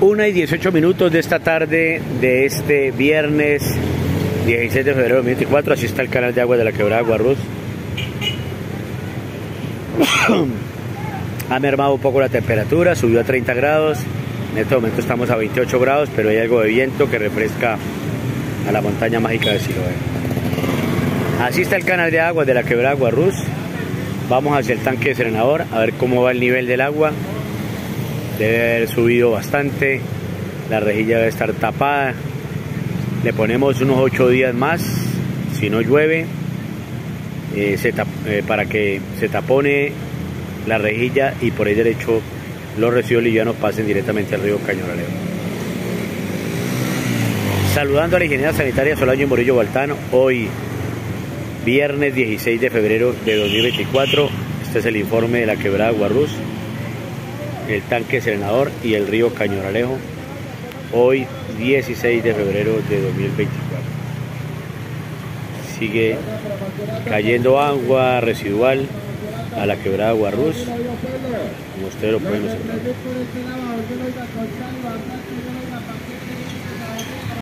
1 y 18 minutos de esta tarde de este viernes 16 de febrero de 2024. Así está el canal de agua de la quebrada Guarruz. ha mermado un poco la temperatura, subió a 30 grados. En este momento estamos a 28 grados, pero hay algo de viento que refresca a la montaña mágica de Siloé. Así está el canal de agua de la quebrada Guarruz. Vamos hacia el tanque de serenador a ver cómo va el nivel del agua debe haber subido bastante, la rejilla debe estar tapada, le ponemos unos 8 días más, si no llueve, eh, eh, para que se tapone la rejilla y por ahí derecho los residuos livianos pasen directamente al río Cañonaleo. Saludando a la ingeniera sanitaria Solaño Morillo Baltano, hoy viernes 16 de febrero de 2024, este es el informe de la quebrada Guarruz el tanque Serenador y el río Cañoralejo, hoy 16 de febrero de 2024. Sigue cayendo agua residual a la quebrada Guarruz, como ustedes lo pueden observar.